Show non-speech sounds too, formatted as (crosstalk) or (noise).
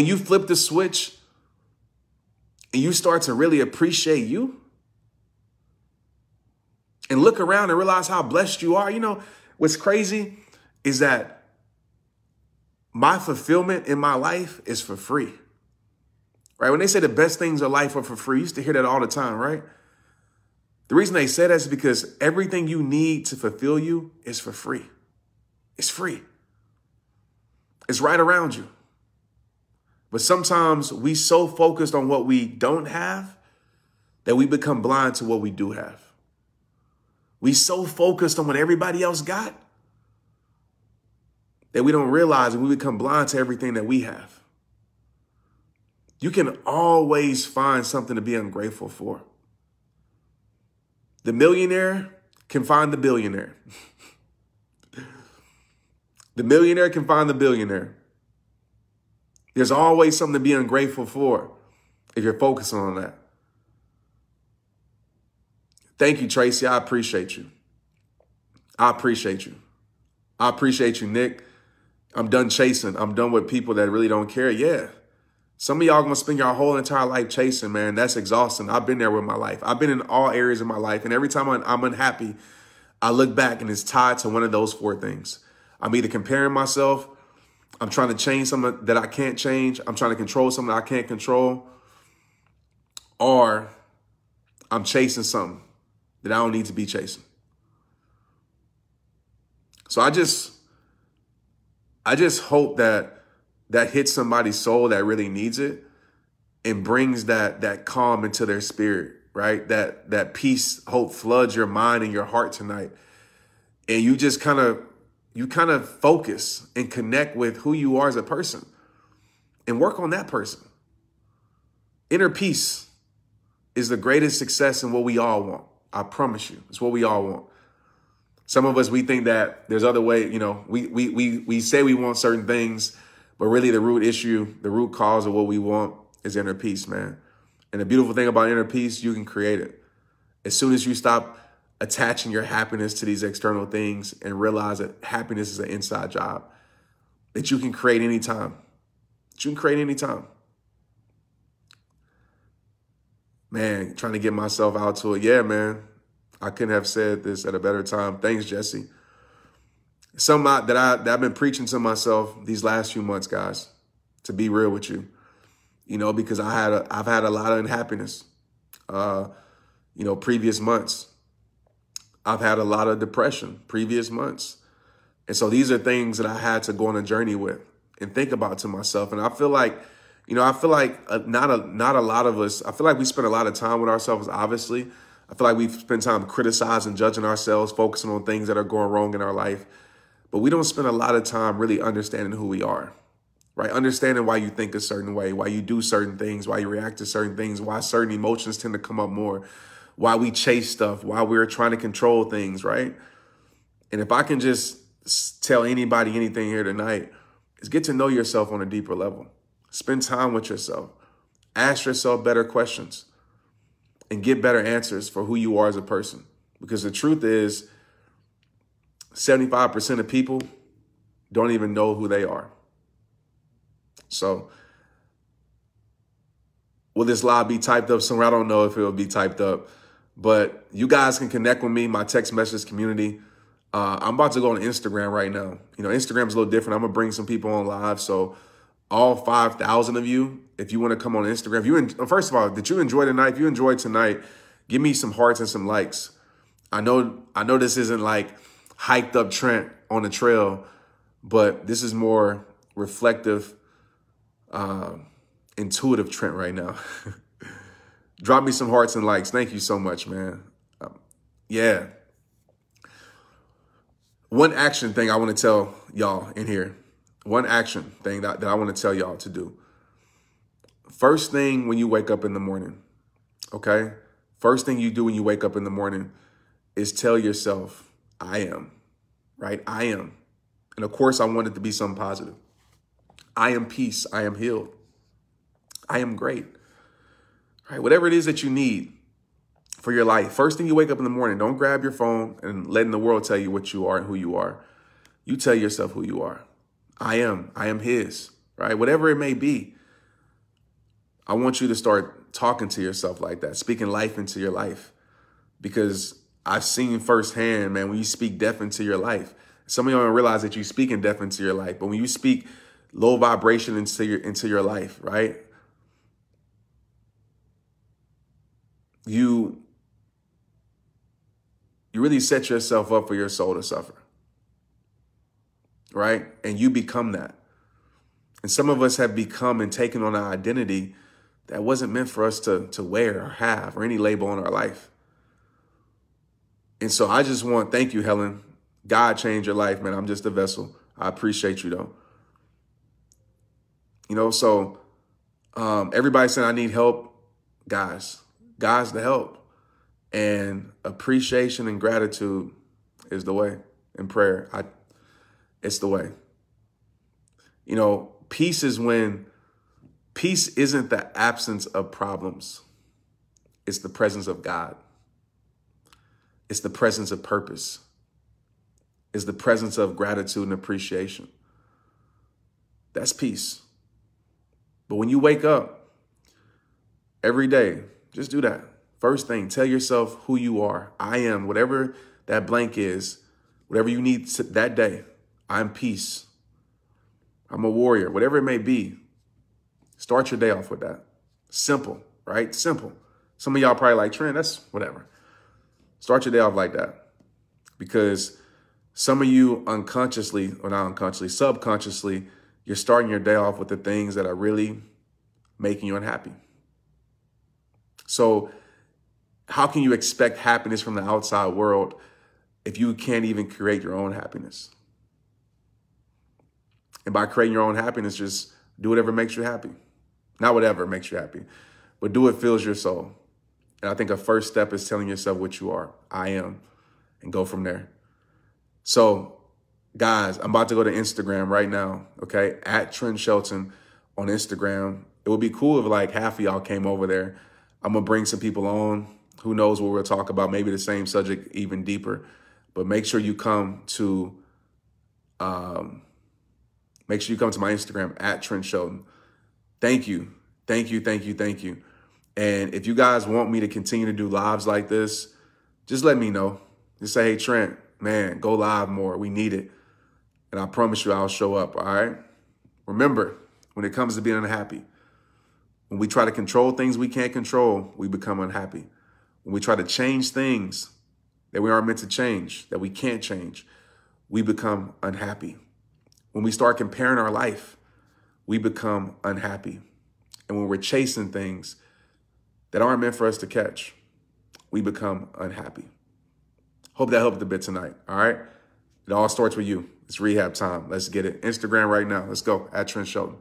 when you flip the switch and you start to really appreciate you and look around and realize how blessed you are, you know, what's crazy is that my fulfillment in my life is for free. Right? When they say the best things of life are for free, you used to hear that all the time, right? The reason they say that is because everything you need to fulfill you is for free. It's free. It's right around you. But sometimes we so focused on what we don't have that we become blind to what we do have. We so focused on what everybody else got that we don't realize and we become blind to everything that we have. You can always find something to be ungrateful for. The millionaire can find the billionaire. (laughs) the millionaire can find the billionaire. There's always something to be ungrateful for if you're focusing on that. Thank you, Tracy. I appreciate you. I appreciate you. I appreciate you, Nick. I'm done chasing. I'm done with people that really don't care. Yeah. Some of y'all gonna spend your whole entire life chasing, man. That's exhausting. I've been there with my life. I've been in all areas of my life. And every time I'm unhappy, I look back and it's tied to one of those four things. I'm either comparing myself I'm trying to change something that I can't change. I'm trying to control something I can't control. Or I'm chasing something that I don't need to be chasing. So I just I just hope that that hits somebody's soul that really needs it and brings that that calm into their spirit, right? That that peace, hope floods your mind and your heart tonight. And you just kind of you kind of focus and connect with who you are as a person and work on that person. Inner peace is the greatest success in what we all want. I promise you. It's what we all want. Some of us we think that there's other way, you know, we we we we say we want certain things, but really the root issue, the root cause of what we want is inner peace, man. And the beautiful thing about inner peace, you can create it. As soon as you stop attaching your happiness to these external things and realize that happiness is an inside job that you can create anytime. That you can create anytime. Man, trying to get myself out to it. Yeah, man. I couldn't have said this at a better time. Thanks, Jesse. Something that, I, that I've been preaching to myself these last few months, guys, to be real with you. You know, because I had a, I've had a lot of unhappiness, uh, you know, previous months I've had a lot of depression previous months. And so these are things that I had to go on a journey with and think about to myself. And I feel like, you know, I feel like uh, not a not a lot of us. I feel like we spend a lot of time with ourselves. Obviously, I feel like we spend time criticizing, judging ourselves, focusing on things that are going wrong in our life. But we don't spend a lot of time really understanding who we are, right? Understanding why you think a certain way, why you do certain things, why you react to certain things, why certain emotions tend to come up more why we chase stuff, why we're trying to control things, right? And if I can just tell anybody anything here tonight, is get to know yourself on a deeper level. Spend time with yourself. Ask yourself better questions and get better answers for who you are as a person. Because the truth is, 75% of people don't even know who they are. So, will this live be typed up somewhere? I don't know if it will be typed up. But you guys can connect with me, my text message community. Uh, I'm about to go on Instagram right now. You know, Instagram's a little different. I'm gonna bring some people on live. So all 5,000 of you, if you want to come on Instagram, if you en- first of all, did you enjoy tonight? If you enjoyed tonight, give me some hearts and some likes. I know, I know this isn't like hiked up Trent on the trail, but this is more reflective, uh, intuitive Trent right now. (laughs) Drop me some hearts and likes. Thank you so much, man. Um, yeah. One action thing I want to tell y'all in here. One action thing that, that I want to tell y'all to do. First thing when you wake up in the morning, okay? First thing you do when you wake up in the morning is tell yourself, I am, right? I am. And of course, I want it to be something positive. I am peace. I am healed. I am great Whatever it is that you need for your life. First thing you wake up in the morning, don't grab your phone and letting the world tell you what you are and who you are. You tell yourself who you are. I am. I am his, right? Whatever it may be. I want you to start talking to yourself like that, speaking life into your life. Because I've seen firsthand, man, when you speak death into your life, some of y'all don't realize that you're speaking death into your life. But when you speak low vibration into your into your life, right? You you really set yourself up for your soul to suffer. Right? And you become that. And some of us have become and taken on an identity that wasn't meant for us to, to wear or have or any label on our life. And so I just want, thank you, Helen. God changed your life, man. I'm just a vessel. I appreciate you though. You know, so um, everybody saying I need help, guys, God's the help. And appreciation and gratitude is the way. In prayer, I it's the way. You know, peace is when peace isn't the absence of problems. It's the presence of God. It's the presence of purpose. It's the presence of gratitude and appreciation. That's peace. But when you wake up every day, just do that. First thing, tell yourself who you are. I am, whatever that blank is, whatever you need that day. I'm peace. I'm a warrior, whatever it may be. Start your day off with that. Simple, right? Simple. Some of y'all probably like, Trent, that's whatever. Start your day off like that. Because some of you unconsciously, or not unconsciously, subconsciously, you're starting your day off with the things that are really making you unhappy. So how can you expect happiness from the outside world if you can't even create your own happiness? And by creating your own happiness, just do whatever makes you happy. Not whatever makes you happy, but do what fills your soul. And I think a first step is telling yourself what you are. I am. And go from there. So, guys, I'm about to go to Instagram right now, okay? At Trent Shelton on Instagram. It would be cool if like half of y'all came over there. I'm to bring some people on who knows what we'll talk about, maybe the same subject even deeper. But make sure you come to um, make sure you come to my Instagram at Trent Shelton. Thank you. Thank you. Thank you. Thank you. And if you guys want me to continue to do lives like this, just let me know. Just say, hey, Trent, man, go live more. We need it. And I promise you I'll show up. All right. Remember, when it comes to being unhappy, when we try to control things we can't control, we become unhappy. When we try to change things that we aren't meant to change, that we can't change, we become unhappy. When we start comparing our life, we become unhappy. And when we're chasing things that aren't meant for us to catch, we become unhappy. Hope that helped a bit tonight. All right. It all starts with you. It's rehab time. Let's get it. Instagram right now. Let's go at Trent Shelton.